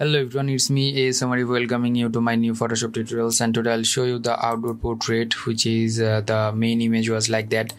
Hello everyone, it's me ASM Arif welcoming you to my new Photoshop tutorials and today I'll show you the outdoor portrait which is uh, the main image was like that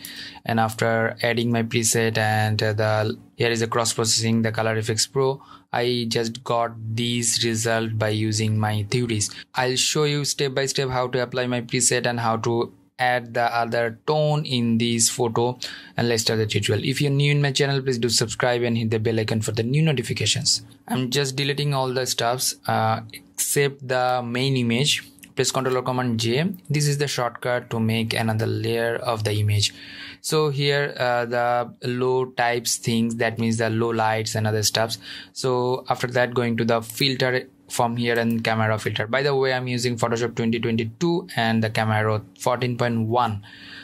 and after adding my preset and uh, the here is a cross processing the Color Efex Pro I just got these result by using my theories. I'll show you step by step how to apply my preset and how to add the other tone in this photo and let's start the tutorial. If you're new in my channel please do subscribe and hit the bell icon for the new notifications. I'm just deleting all the stuffs uh, except the main image. Press ctrl or command j. This is the shortcut to make another layer of the image. So here uh, the low types things that means the low lights and other stuffs. So after that going to the filter from here and camera filter. By the way i'm using photoshop 2022 and the camera 14.1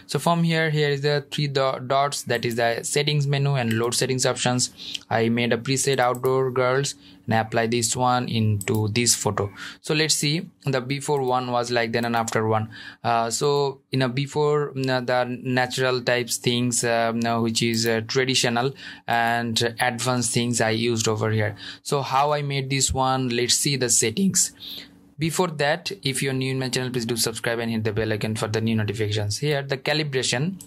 so from here here is the three dots. That is the settings menu and load settings options. I made a preset outdoor girls and apply this one into this photo. So let's see. The before one was like then and after one. Uh, so in a before uh, the natural types things uh, which is uh, traditional and advanced things I used over here. So how I made this one? Let's see the settings. Before that if you're new in my channel please do subscribe and hit the bell icon for the new notifications. Here the calibration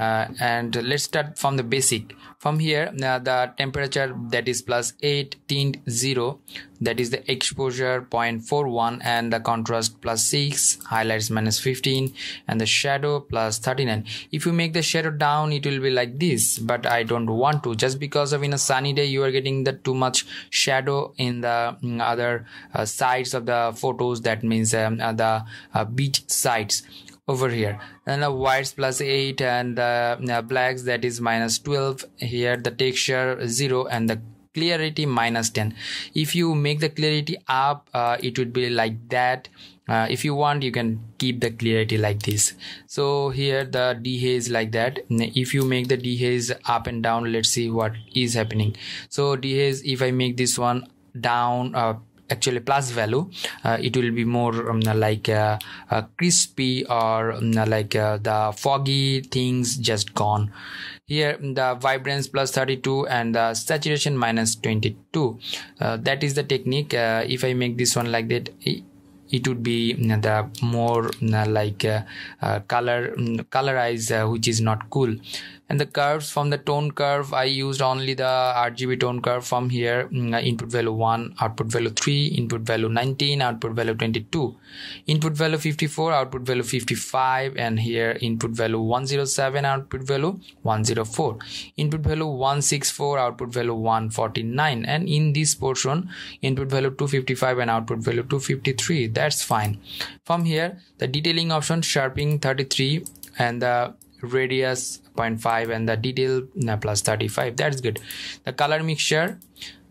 uh, and let's start from the basic. From here uh, the temperature that is plus 8 tint 0 that is the exposure 0.41 and the contrast plus 6 highlights minus 15 and the shadow plus 39 if you make the shadow down it will be like this but i don't want to. Just because of in a sunny day you are getting the too much shadow in the mm, other uh, sides of the photos that means um, uh, the uh, beach sides over here. And the whites plus 8 and the uh, blacks that is minus 12 here the texture 0 and the clarity minus 10 if you make the clarity up uh, it would be like that. Uh, if you want you can keep the clarity like this. So here the dehaze like that. If you make the dehaze up and down let's see what is happening. So dehaze if i make this one down uh, actually plus value. Uh, it will be more um, like uh, uh, crispy or um, like uh, the foggy things just gone. Here the vibrance plus 32 and the saturation minus 22 uh, that is the technique. Uh, if i make this one like that it would be the more like uh, uh, color mm, colorize uh, which is not cool. And the curves from the tone curve I used only the RGB tone curve from here mm, input value 1 output value 3 input value 19 output value 22 input value 54 output value 55 and here input value 107 output value 104 input value 164 output value 149 and in this portion input value 255 and output value 253 that's fine. From here the detailing option sharpening 33 and the radius 0.5 and the detail uh, plus 35 that's good. The color mixture.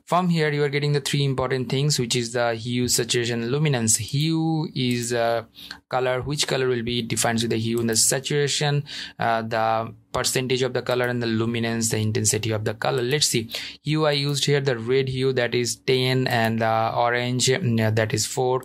From here you are getting the three important things which is the hue saturation luminance. Hue is a color which color will be defined with the hue and the saturation uh, the percentage of the color and the luminance the intensity of the color. Let's see. Hue i used here the red hue that is 10 and the orange mm, that is 4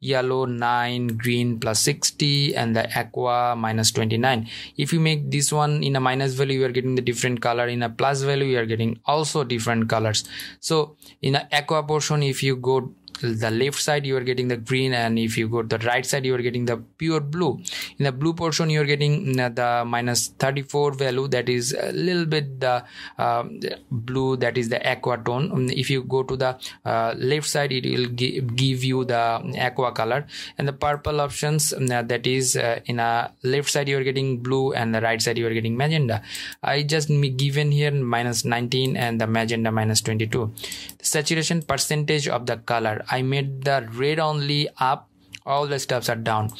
yellow 9 green plus 60 and the aqua minus 29 if you make this one in a minus value you are getting the different color. In a plus value you are getting also different colors. So in the aqua portion if you go the left side you are getting the green and if you go to the right side you are getting the pure blue. In the blue portion you are getting mm, the minus 34 value that is a little bit the uh, blue that is the aqua tone. Um, if you go to the uh, left side it will give you the aqua color. And the purple options um, that is uh, in a left side you are getting blue and the right side you are getting magenta. I just given here minus 19 and the magenta minus 22 the saturation percentage of the color I made the red only up. All the steps are down.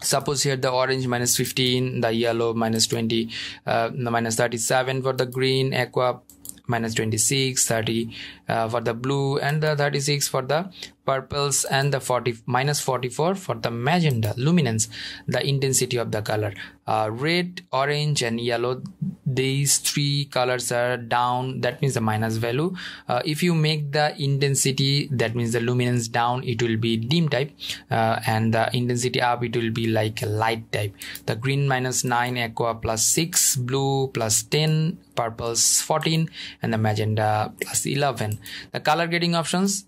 Suppose here the orange minus 15 the yellow minus 20 uh, minus 37 for the green aqua minus 26 30 uh, for the blue and the 36 for the purples and the 40 minus 44 for the magenta luminance the intensity of the color. Uh, red orange and yellow these three colors are down. That means the minus value. Uh, if you make the intensity that means the luminance down it will be dim type. Uh, and the intensity up it will be like light type. The green minus 9 aqua plus 6 blue plus 10 purples 14 and the magenta plus 11 the color grading options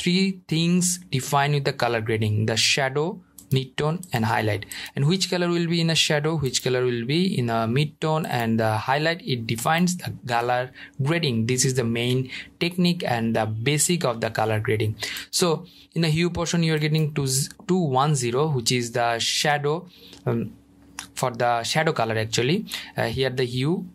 three things defined with the color grading the shadow midtone and highlight. And which color will be in a shadow which color will be in a midtone and the highlight it defines the color grading. This is the main technique and the basic of the color grading. So in the hue portion you are getting to 210 which is the shadow um, for the shadow color actually. Uh, here the hue.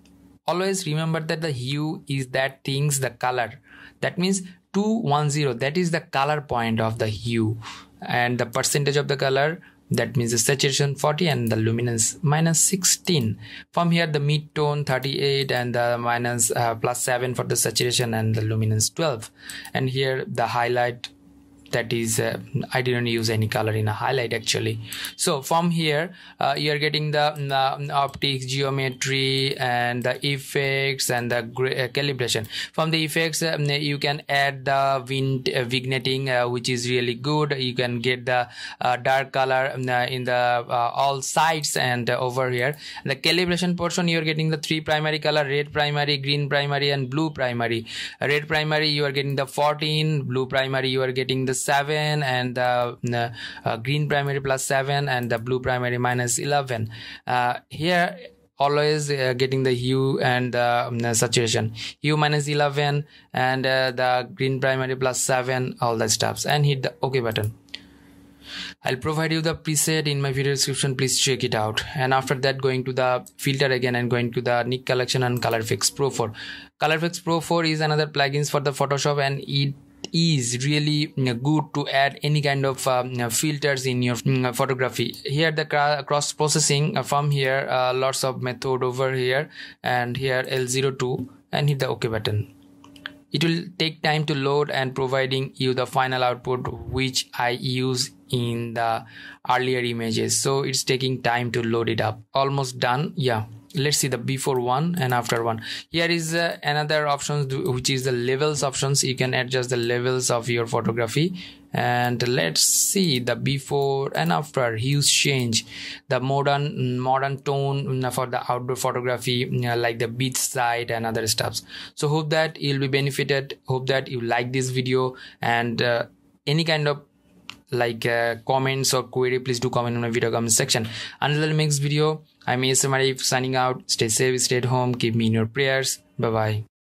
Always remember that the hue is that things the color. That means 210 that is the color point of the hue. And the percentage of the color that means the saturation 40 and the luminance minus 16 from here the mid tone 38 and the minus, uh, plus 7 for the saturation and the luminance 12 and here the highlight that is uh, I didn't use any color in a highlight actually. So from here uh, you're getting the, the, optics geometry and the effects and the uh, calibration. From the effects um, you can add the wind uh, vignetting uh, which is really good. You can get the uh, dark color um, in the all sides and over here. The calibration portion you're getting the three primary color red primary green primary and blue primary. Red primary you are getting the 14 blue primary you are getting the 7 and the uh, green primary plus 7 and the blue primary minus 11 uh, here always uh, getting the hue and um, saturation hue minus 11 and uh, the green primary plus 7 all the stuffs and hit the ok button I'll provide you the preset in my video description. Please check it out. And after that, going to the filter again and going to the Nik collection and Color Efex Pro 4. Color Efex Pro 4 is another plugins for the Photoshop and it is really good to add any kind of um, filters in your mm, photography. Here the cross processing uh, from here uh, lots of method over here and here l02 and hit the ok button. It will take time to load and providing you the final output which i use in the earlier images. So it's taking time to load it up. Almost done. Yeah let's see the before one and after one. Here is uh, another option which is the levels options. You can adjust the levels of your photography. And let's see the before and after huge change. The modern modern tone mm, for the outdoor photography mm, like the beach side and other stuffs. So hope that you'll be benefited. Hope that you like this video. And uh, any kind of like uh, comments or query please do comment in my video comment section. Until the next video i'm ASM Arif signing out. Stay safe stay at home. Keep me in your prayers. Bye bye